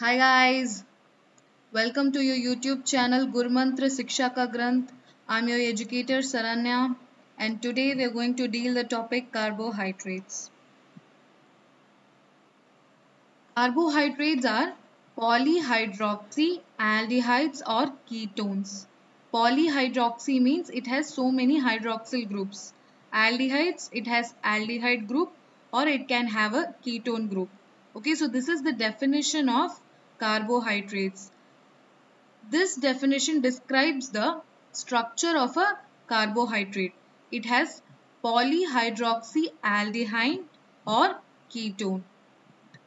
Hi guys, welcome to your YouTube channel Gurmantra Shiksha Ka Granth. I'm your educator Saranya and today we are going to deal the topic carbohydrates. Carbohydrates are polyhydroxy aldehydes or ketones. Polyhydroxy means it has so many hydroxyl groups. Aldehydes, it has aldehyde group or it can have a ketone group. Okay, so this is the definition of carbohydrates. This definition describes the structure of a carbohydrate. It has polyhydroxyaldehyde or ketone.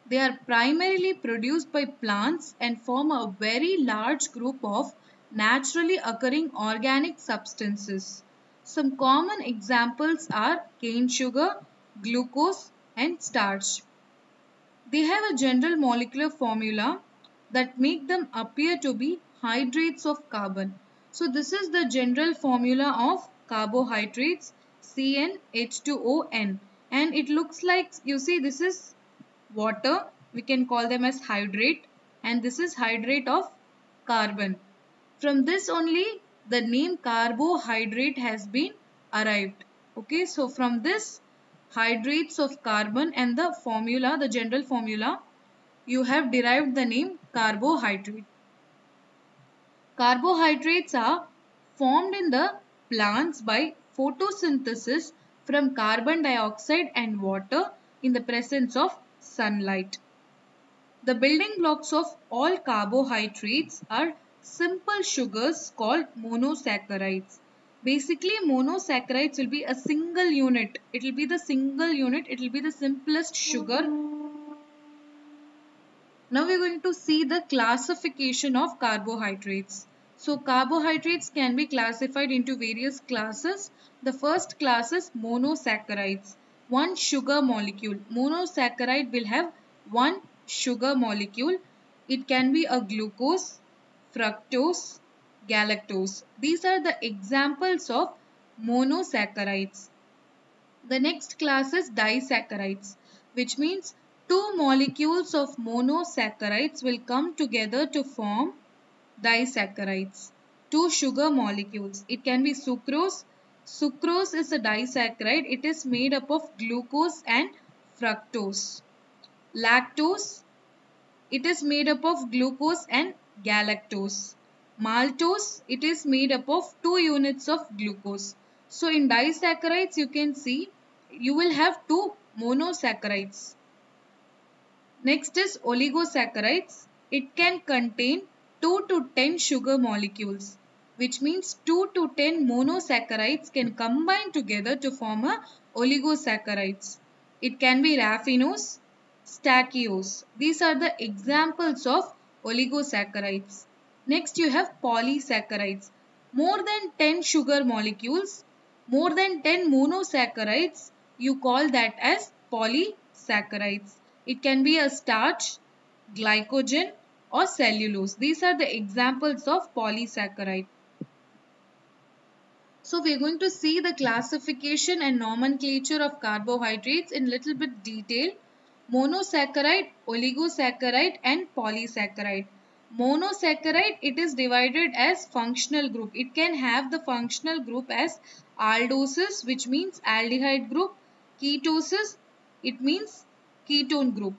They are primarily produced by plants and form a very large group of naturally occurring organic substances. Some common examples are cane sugar, glucose and starch. They have a general molecular formula that make them appear to be hydrates of carbon. So this is the general formula of carbohydrates CnH2ON and it looks like you see this is water we can call them as hydrate and this is hydrate of carbon. From this only the name carbohydrate has been arrived. Okay so from this hydrates of carbon and the formula the general formula you have derived the name carbohydrate. Carbohydrates are formed in the plants by photosynthesis from carbon dioxide and water in the presence of sunlight. The building blocks of all carbohydrates are simple sugars called monosaccharides. Basically monosaccharides will be a single unit. It will be the single unit. It will be the simplest sugar now we are going to see the classification of carbohydrates. So carbohydrates can be classified into various classes. The first class is monosaccharides. One sugar molecule. Monosaccharide will have one sugar molecule. It can be a glucose, fructose, galactose. These are the examples of monosaccharides. The next class is disaccharides which means two molecules of monosaccharides will come together to form disaccharides. Two sugar molecules. It can be sucrose. Sucrose is a disaccharide. It is made up of glucose and fructose. Lactose. It is made up of glucose and galactose. Maltose. It is made up of two units of glucose. So in disaccharides you can see you will have two monosaccharides. Next is oligosaccharides. It can contain 2 to 10 sugar molecules which means 2 to 10 monosaccharides can combine together to form a oligosaccharides. It can be raffinose, stachyose. These are the examples of oligosaccharides. Next you have polysaccharides. More than 10 sugar molecules, more than 10 monosaccharides, you call that as polysaccharides. It can be a starch, glycogen or cellulose. These are the examples of polysaccharide. So we are going to see the classification and nomenclature of carbohydrates in little bit detail. Monosaccharide, oligosaccharide and polysaccharide. Monosaccharide, it is divided as functional group. It can have the functional group as aldoses which means aldehyde group. Ketoses, it means ketone group.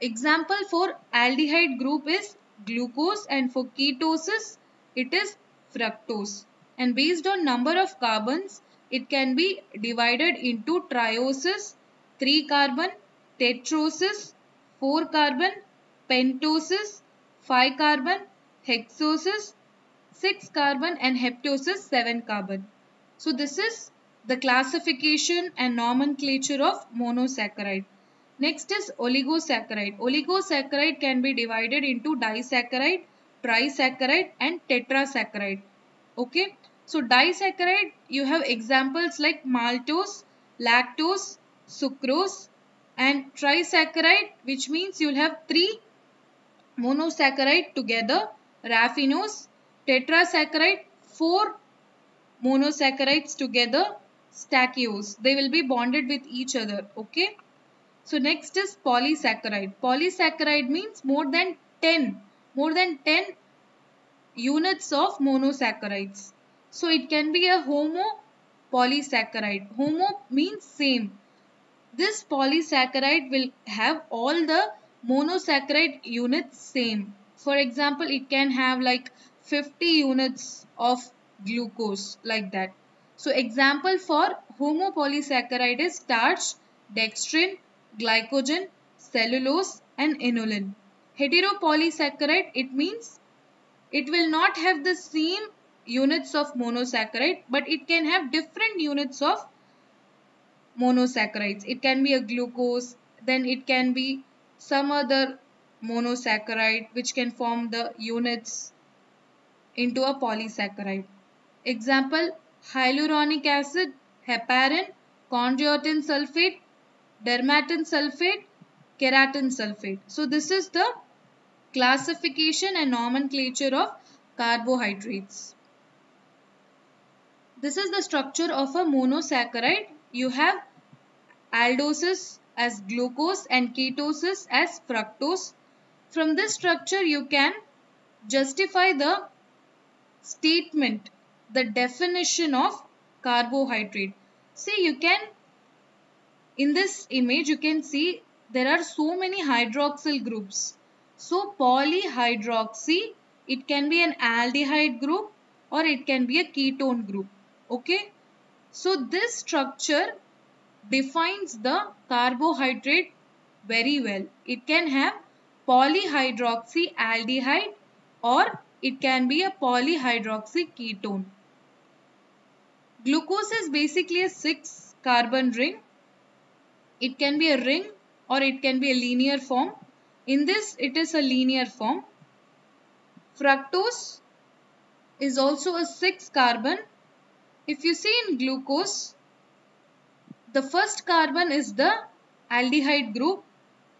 Example for aldehyde group is glucose and for ketoses it is fructose. And based on number of carbons it can be divided into trioses 3 carbon, tetroses 4 carbon, pentoses 5 carbon, hexoses 6 carbon and heptoses 7 carbon. So this is the classification and nomenclature of monosaccharide. Next is oligosaccharide. Oligosaccharide can be divided into disaccharide, trisaccharide and tetrasaccharide. Okay. So disaccharide you have examples like maltose, lactose, sucrose and trisaccharide which means you will have three monosaccharide together raffinose, tetrasaccharide, four monosaccharides together stachyose. They will be bonded with each other. Okay. So next is polysaccharide. Polysaccharide means more than 10, more than 10 units of monosaccharides. So it can be a homo polysaccharide. Homo means same. This polysaccharide will have all the monosaccharide units same. For example, it can have like 50 units of glucose like that. So example for homopolysaccharide is starch, dextrin, glycogen, cellulose and inulin. Heteropolysaccharide it means it will not have the same units of monosaccharide but it can have different units of monosaccharides. It can be a glucose then it can be some other monosaccharide which can form the units into a polysaccharide. Example hyaluronic acid, heparin, chondroitin sulfate, dermatan sulfate, keratan sulfate. So this is the classification and nomenclature of carbohydrates. This is the structure of a monosaccharide. You have aldoses as glucose and ketoses as fructose. From this structure you can justify the statement, the definition of carbohydrate. See you can in this image you can see there are so many hydroxyl groups. So polyhydroxy, it can be an aldehyde group or it can be a ketone group. Okay. So this structure defines the carbohydrate very well. It can have polyhydroxy aldehyde or it can be a polyhydroxy ketone. Glucose is basically a 6 carbon ring. It can be a ring or it can be a linear form. In this, it is a linear form. Fructose is also a 6 carbon. If you see in glucose, the first carbon is the aldehyde group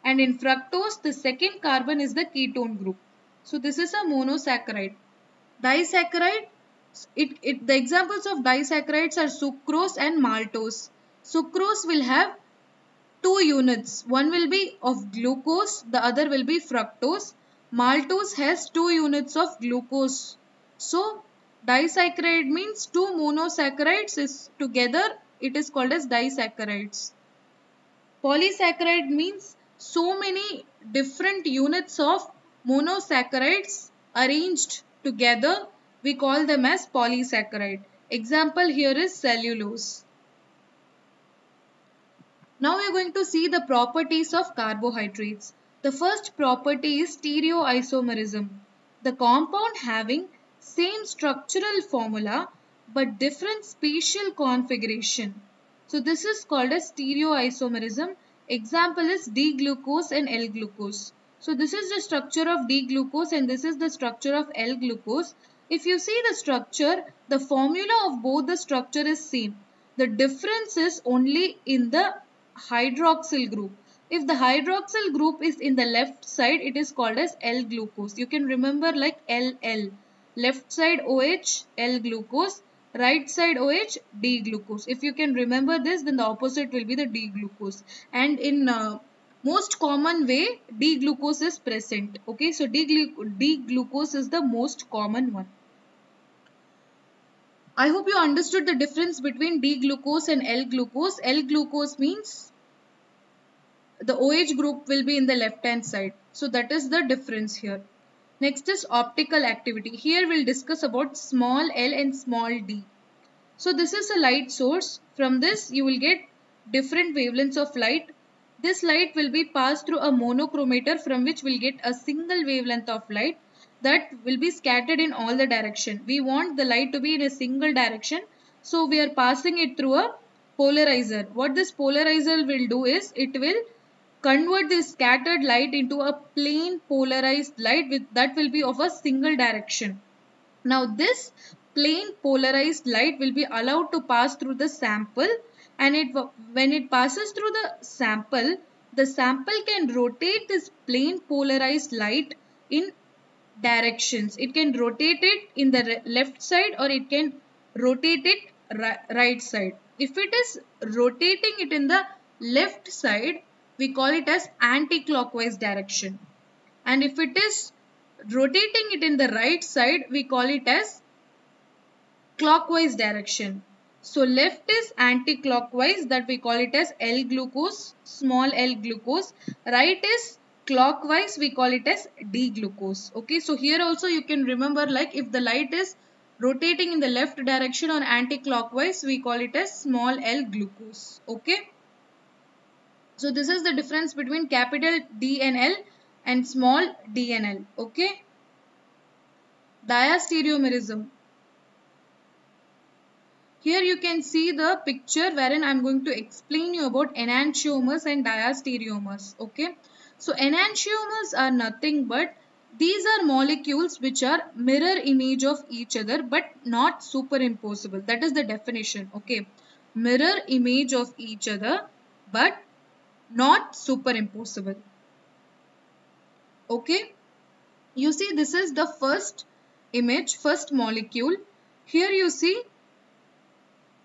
and in fructose, the second carbon is the ketone group. So this is a monosaccharide. Disaccharide, it, it, the examples of disaccharides are sucrose and maltose. Sucrose will have two units. One will be of glucose, the other will be fructose. Maltose has two units of glucose. So, disaccharide means two monosaccharides is together, it is called as disaccharides. Polysaccharide means so many different units of monosaccharides arranged together, we call them as polysaccharide. Example here is cellulose. Now we are going to see the properties of carbohydrates. The first property is stereoisomerism. The compound having same structural formula but different spatial configuration. So this is called as stereoisomerism. Example is D-glucose and L-glucose. So this is the structure of D-glucose and this is the structure of L-glucose. If you see the structure, the formula of both the structure is same. The difference is only in the hydroxyl group. If the hydroxyl group is in the left side, it is called as L-glucose. You can remember like LL. Left side OH, L-glucose. Right side OH, D-glucose. If you can remember this, then the opposite will be the D-glucose. And in uh, most common way, D-glucose is present. Okay, so D-glucose is the most common one. I hope you understood the difference between D-glucose and L-glucose. L-glucose means the OH group will be in the left hand side. So that is the difference here. Next is optical activity. Here we'll discuss about small l and small d. So this is a light source. From this you will get different wavelengths of light. This light will be passed through a monochromator from which we'll get a single wavelength of light that will be scattered in all the direction. We want the light to be in a single direction. So we are passing it through a polarizer. What this polarizer will do is it will convert this scattered light into a plane polarized light with that will be of a single direction. Now this plane polarized light will be allowed to pass through the sample and it when it passes through the sample the sample can rotate this plane polarized light in directions. It can rotate it in the left side or it can rotate it right side. If it is rotating it in the left side, we call it as anti-clockwise direction. And if it is rotating it in the right side, we call it as clockwise direction. So left is anti-clockwise that we call it as L-glucose, small L-glucose. Right is clockwise we call it as D-glucose. Okay, so here also you can remember like if the light is rotating in the left direction or anti-clockwise we call it as small L-glucose. Okay. So this is the difference between capital D and L and small d and L. Okay. Diastereomerism. Here you can see the picture wherein I am going to explain you about enantiomers and diastereomers. Okay. So enantiomers are nothing but these are molecules which are mirror image of each other but not superimposable. That is the definition. Okay. Mirror image of each other but not superimposable. Okay. You see this is the first image, first molecule. Here you see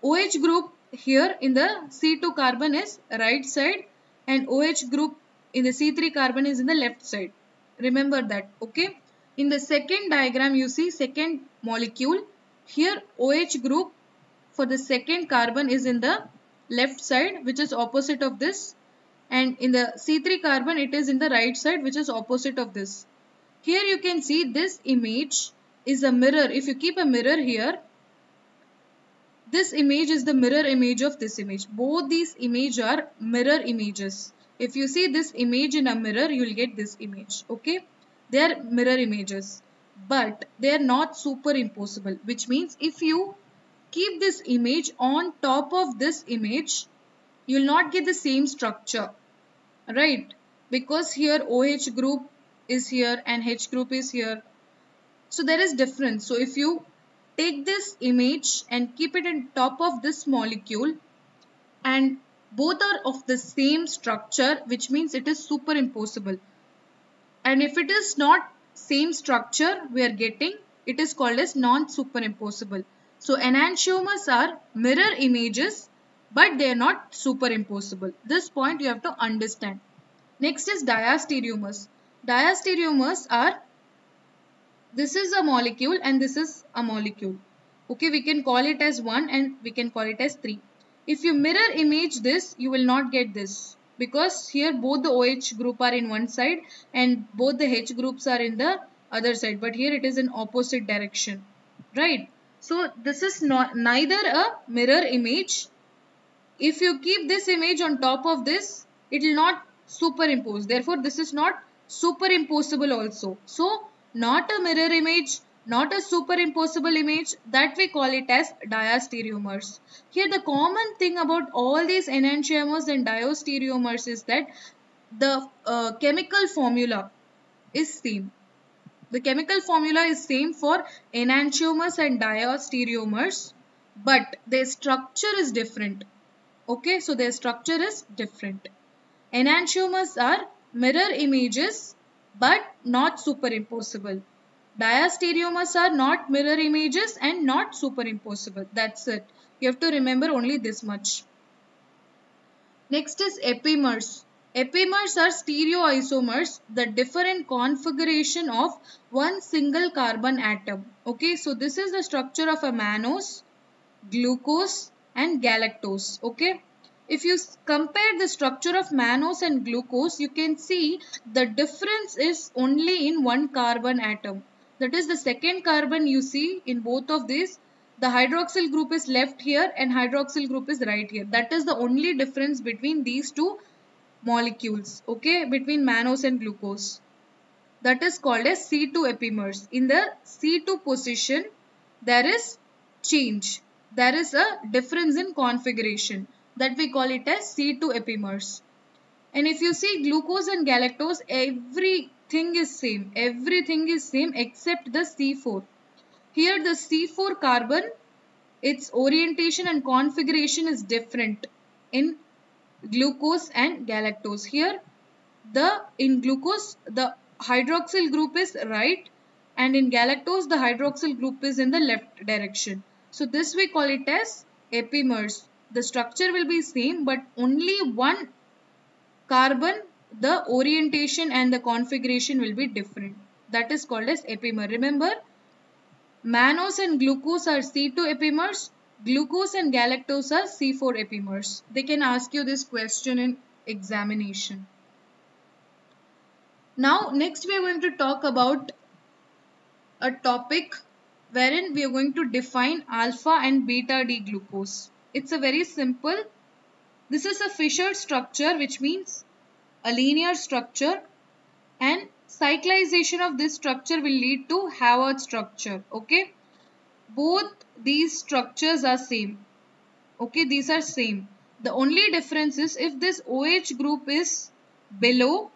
OH group here in the C2 carbon is right side and OH group in the C3 carbon is in the left side. Remember that, okay? In the second diagram, you see second molecule. Here OH group for the second carbon is in the left side which is opposite of this and in the C3 carbon it is in the right side which is opposite of this. Here you can see this image is a mirror. If you keep a mirror here this image is the mirror image of this image. Both these image are mirror images. If you see this image in a mirror, you will get this image. Okay. They are mirror images. But they are not superimposable. Which means if you keep this image on top of this image, you will not get the same structure. Right. Because here OH group is here and H group is here. So there is difference. So if you take this image and keep it on top of this molecule and both are of the same structure which means it is superimposable and if it is not same structure we are getting it is called as non-superimposable. So enantiomers are mirror images but they are not superimposable. This point you have to understand. Next is diastereomers. Diastereomers are this is a molecule and this is a molecule. Okay, we can call it as 1 and we can call it as 3. If you mirror image this, you will not get this because here both the OH group are in one side and both the H groups are in the other side. But here it is in opposite direction, right? So this is not neither a mirror image. If you keep this image on top of this, it will not superimpose. Therefore, this is not superimposable also. So not a mirror image, not a superimposable image that we call it as diastereomers. Here the common thing about all these enantiomers and diastereomers is that the uh, chemical formula is same. The chemical formula is same for enantiomers and diastereomers but their structure is different. Okay, so their structure is different. Enantiomers are mirror images but not superimposable. Diastereomers are not mirror images and not superimposable. That's it. You have to remember only this much. Next is epimers. Epimers are stereoisomers that differ in configuration of one single carbon atom. Okay, so this is the structure of a mannose, glucose and galactose. Okay, if you compare the structure of mannose and glucose, you can see the difference is only in one carbon atom. That is the second carbon you see in both of these. The hydroxyl group is left here and hydroxyl group is right here. That is the only difference between these two molecules. Okay, between mannose and glucose. That is called as C2 epimers. In the C2 position, there is change. There is a difference in configuration that we call it as C2 epimers. And if you see glucose and galactose, everything is same. Everything is same except the C4. Here the C4 carbon, its orientation and configuration is different in glucose and galactose. Here the in glucose the hydroxyl group is right and in galactose the hydroxyl group is in the left direction. So this we call it as epimers the structure will be same but only one carbon the orientation and the configuration will be different that is called as epimer. Remember mannose and glucose are C2 epimers, glucose and galactose are C4 epimers. They can ask you this question in examination. Now next we are going to talk about a topic wherein we are going to define alpha and beta D glucose. It's a very simple. This is a Fischer structure which means a linear structure and cyclization of this structure will lead to Haworth structure. Okay. Both these structures are same. Okay. These are same. The only difference is if this OH group is below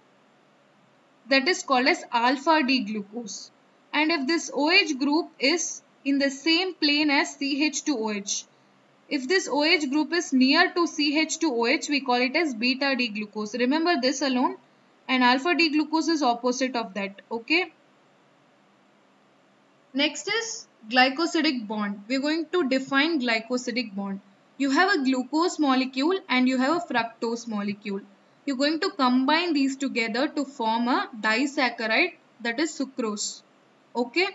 that is called as alpha D glucose and if this OH group is in the same plane as CH2OH. If this OH group is near to CH2OH, we call it as beta D glucose. Remember this alone and alpha D glucose is opposite of that. Okay. Next is glycosidic bond. We are going to define glycosidic bond. You have a glucose molecule and you have a fructose molecule. You're going to combine these together to form a disaccharide that is sucrose okay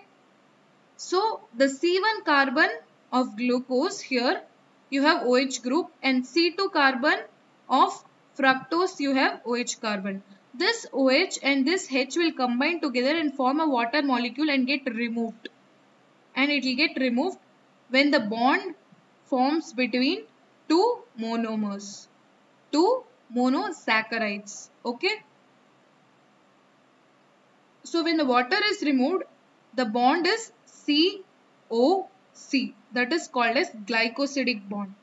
so the C1 carbon of glucose here you have OH group and C2 carbon of fructose you have OH carbon. This OH and this H will combine together and form a water molecule and get removed. And it will get removed when the bond forms between two monomers two monosaccharides okay? So when the water is removed the bond is COC that is called as glycosidic bond.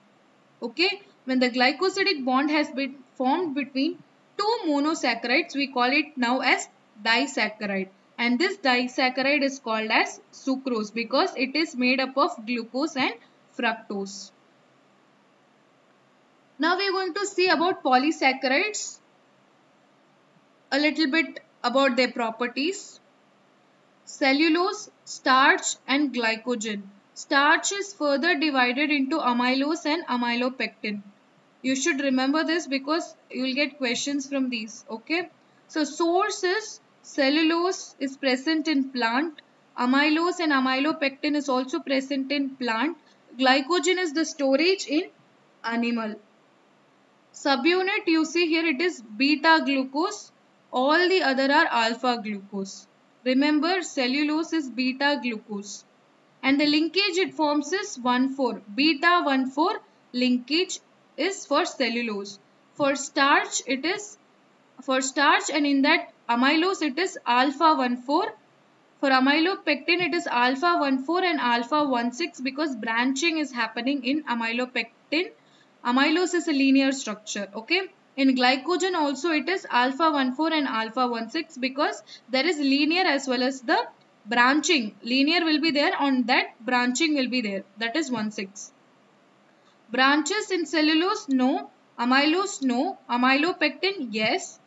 Okay, when the glycosidic bond has been formed between two monosaccharides we call it now as disaccharide and this disaccharide is called as sucrose because it is made up of glucose and fructose. Now we are going to see about polysaccharides a little bit about their properties cellulose, starch and glycogen. Starch is further divided into amylose and amylopectin. You should remember this because you will get questions from these. Okay. So source is cellulose is present in plant. Amylose and amylopectin is also present in plant. Glycogen is the storage in animal. Subunit you see here it is beta glucose. All the other are alpha glucose. Remember cellulose is beta glucose and the linkage it forms is 1,4. Beta 1,4 linkage is for cellulose. For starch it is for starch and in that amylose it is alpha 1,4. For amylopectin it is alpha 1,4 and alpha 1,6 because branching is happening in amylopectin. Amylose is a linear structure. Okay. In glycogen also it is alpha 1,4 and alpha 1,6 because there is linear as well as the branching. Linear will be there on that branching will be there. That is 1,6. Branches in cellulose? No. Amylose? No. Amylopectin? Yes.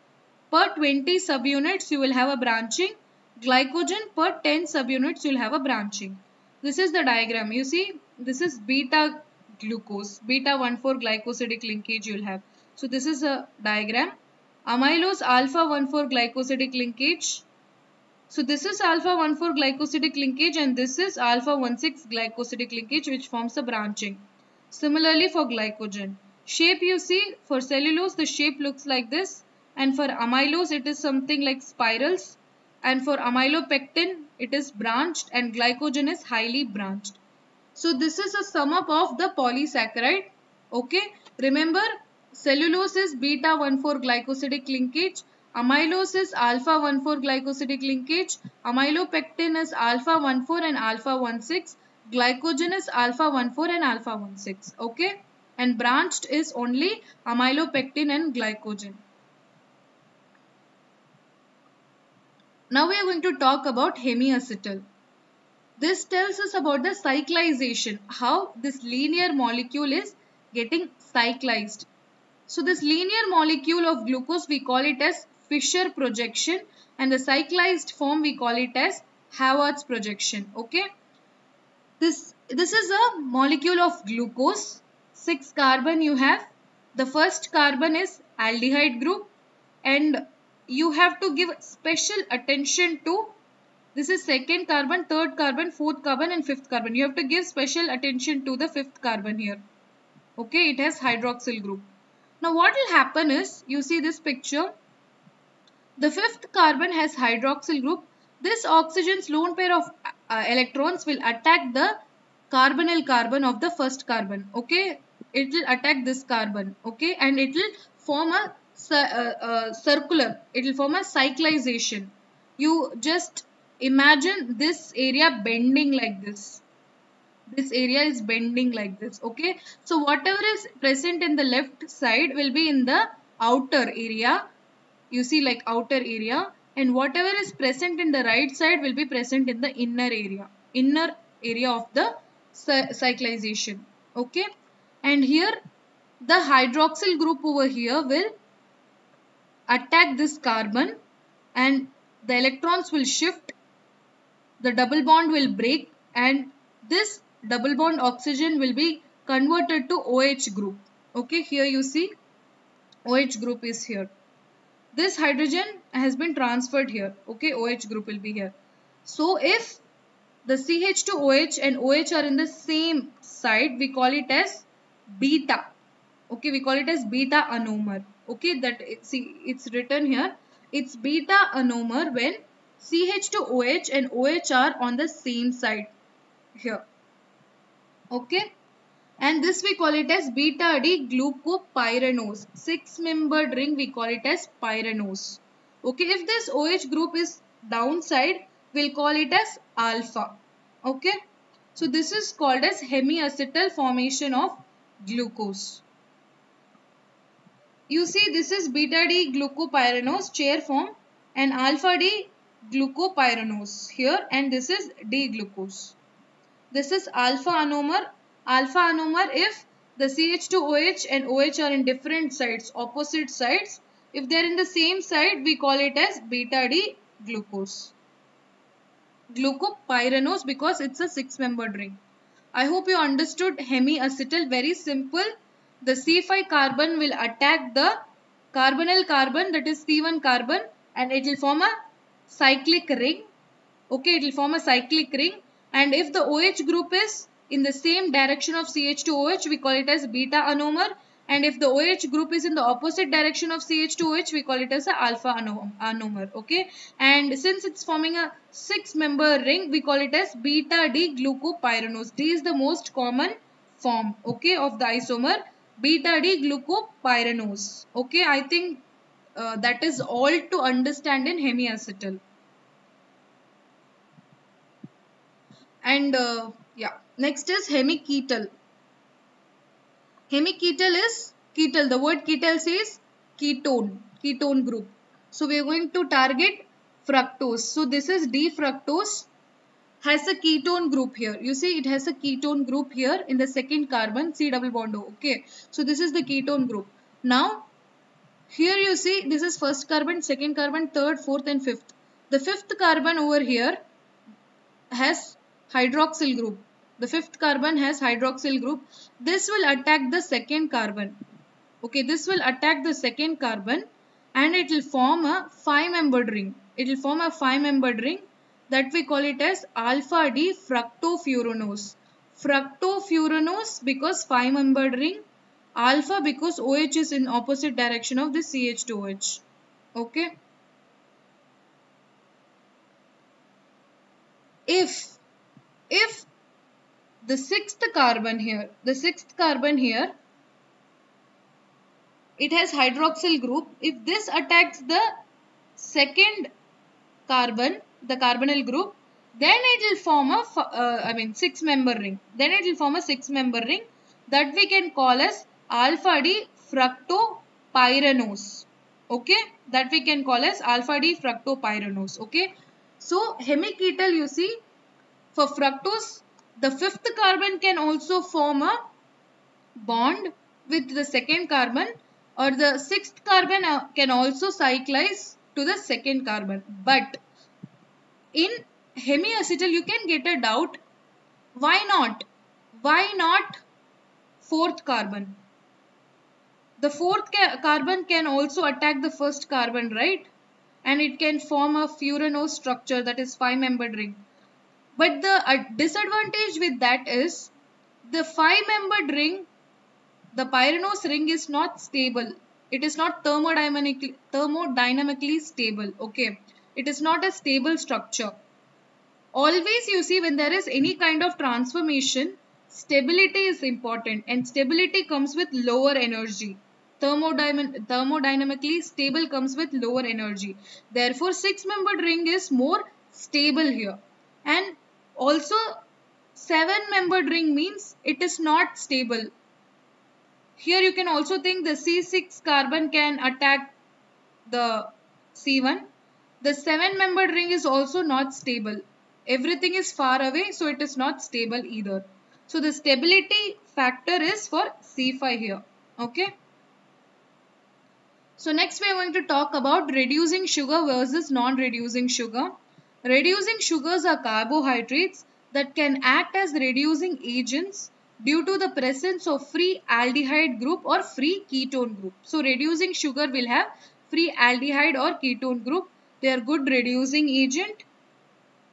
Per 20 subunits you will have a branching. Glycogen per 10 subunits you will have a branching. This is the diagram. You see this is beta glucose. Beta 1,4 glycosidic linkage you will have. So this is a diagram. Amylose alpha 1,4 glycosidic linkage. So this is alpha 1,4 glycosidic linkage and this is alpha 1,6 glycosidic linkage which forms a branching. Similarly for glycogen. Shape you see for cellulose the shape looks like this and for amylose it is something like spirals and for amylopectin it is branched and glycogen is highly branched. So this is a sum up of the polysaccharide. Okay. Remember Cellulose is beta 1,4 glycosidic linkage. Amylose is alpha 1,4 glycosidic linkage. Amylopectin is alpha 1,4 and alpha 1,6. Glycogen is alpha 1,4 and alpha 1,6. Okay. And branched is only amylopectin and glycogen. Now we are going to talk about hemiacetal. This tells us about the cyclization, how this linear molecule is getting cyclized. So this linear molecule of glucose we call it as Fischer projection and the cyclized form we call it as Haworth's projection. Okay. This, this is a molecule of glucose. 6 carbon you have. The first carbon is aldehyde group and you have to give special attention to This is second carbon, third carbon, fourth carbon and fifth carbon. You have to give special attention to the fifth carbon here. Okay, it has hydroxyl group. Now what will happen is, you see this picture. The fifth carbon has hydroxyl group. This oxygen's lone pair of uh, electrons will attack the carbonyl carbon of the first carbon. Okay, it will attack this carbon. Okay, and it will form a uh, uh, circular. It will form a cyclization. You just imagine this area bending like this this area is bending like this okay so whatever is present in the left side will be in the outer area you see like outer area and whatever is present in the right side will be present in the inner area inner area of the cyclization okay and here the hydroxyl group over here will attack this carbon and the electrons will shift the double bond will break and this double bond oxygen will be converted to OH group. Okay, here you see OH group is here. This hydrogen has been transferred here. Okay, OH group will be here. So if the CH2OH and OH are in the same side, we call it as beta. Okay, we call it as beta anomer. Okay, that see it's written here. It's beta anomer when CH2OH and OH are on the same side here. Okay. And this we call it as beta D glucopyranose. Six membered ring we call it as pyranose. Okay. If this OH group is downside, we'll call it as alpha. Okay. So this is called as hemiacetal formation of glucose. You see this is beta D glucopyranose chair form and alpha D glucopyranose here and this is D-glucose. This is alpha anomer. Alpha anomer if the CH2OH and OH are in different sides, opposite sides. If they are in the same side, we call it as beta D glucose. Glucopyranose because it's a six-membered ring. I hope you understood hemiacetal. Very simple. The C5 carbon will attack the carbonyl carbon that is C1 carbon and it will form a cyclic ring. Okay, it will form a cyclic ring. And if the OH group is in the same direction of CH2OH, we call it as beta anomer. And if the OH group is in the opposite direction of CH2OH, we call it as alpha anomer. Okay. And since it's forming a six member ring, we call it as beta D glucopyranose. D is the most common form. Okay. Of the isomer beta D glucopyranose. Okay. I think uh, that is all to understand in hemiacetal. And uh, yeah, next is hemiketal. Hemiketal is ketal. The word ketal says ketone, ketone group. So we are going to target fructose. So this is D-fructose has a ketone group here. You see it has a ketone group here in the second carbon C double bond O. Okay. So this is the ketone group. Now here you see this is first carbon, second carbon, third, fourth and fifth. The fifth carbon over here has hydroxyl group. The fifth carbon has hydroxyl group. This will attack the second carbon. Okay, this will attack the second carbon and it will form a 5 membered ring. It will form a 5 membered ring that we call it as alpha D fructofuranose. Fructofuranose because 5 membered ring alpha because OH is in opposite direction of the CH2OH. Okay. If, if the sixth carbon here, the sixth carbon here, it has hydroxyl group. If this attacks the second carbon, the carbonyl group, then it will form a, uh, I mean, six member ring. Then it will form a six member ring that we can call as alpha D fructopyranose. Okay, that we can call as alpha D fructopyranose. Okay, so hemiketal you see for fructose, the fifth carbon can also form a bond with the second carbon or the sixth carbon uh, can also cyclize to the second carbon. But in hemiacetal you can get a doubt why not? Why not fourth carbon? The fourth ca carbon can also attack the first carbon, right? and it can form a furanose structure that is five membered ring. But the uh, disadvantage with that is the five membered ring, the pyranose ring is not stable. It is not thermodynamically, thermodynamically stable. Okay. It is not a stable structure. Always you see when there is any kind of transformation, stability is important and stability comes with lower energy. Thermodynam thermodynamically stable comes with lower energy. Therefore, six membered ring is more stable here. And also, seven membered ring means it is not stable. Here you can also think the C6 carbon can attack the C1. The seven membered ring is also not stable. Everything is far away, so it is not stable either. So the stability factor is for C5 here. Okay. So next we are going to talk about reducing sugar versus non-reducing sugar. Reducing sugars are carbohydrates that can act as reducing agents due to the presence of free aldehyde group or free ketone group. So reducing sugar will have free aldehyde or ketone group. They are good reducing agent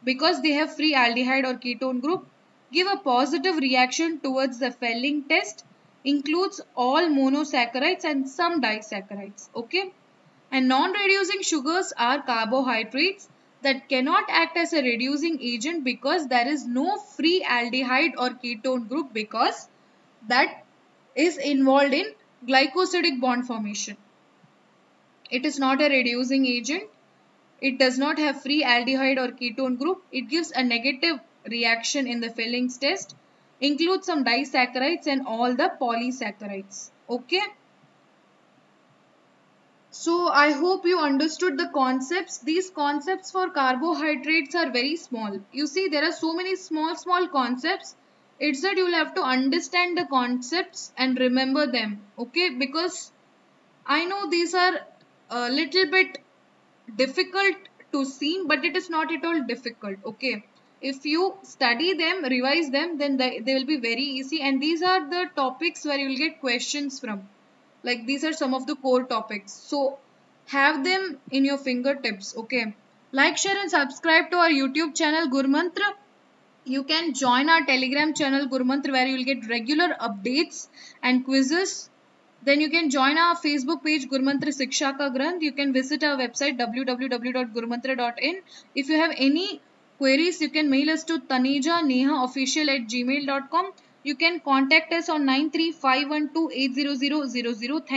because they have free aldehyde or ketone group give a positive reaction towards the Fehling test includes all monosaccharides and some disaccharides okay and non-reducing sugars are carbohydrates that cannot act as a reducing agent because there is no free aldehyde or ketone group because that is involved in glycosidic bond formation it is not a reducing agent it does not have free aldehyde or ketone group. It gives a negative reaction in the Fehling's test. Includes some disaccharides and all the polysaccharides. Okay. So I hope you understood the concepts. These concepts for carbohydrates are very small. You see there are so many small small concepts. It's that you'll have to understand the concepts and remember them. Okay. Because I know these are a little bit difficult to see but it is not at all difficult okay if you study them revise them then they, they will be very easy and these are the topics where you will get questions from like these are some of the core topics so have them in your fingertips okay like share and subscribe to our youtube channel gurmantra you can join our telegram channel gurmantra where you will get regular updates and quizzes then you can join our Facebook page Gurumantra Sikshaka Granth. You can visit our website www.gurumantra.in. If you have any queries, you can mail us to taneja neha official at gmail.com. You can contact us on 93512 80000. Thank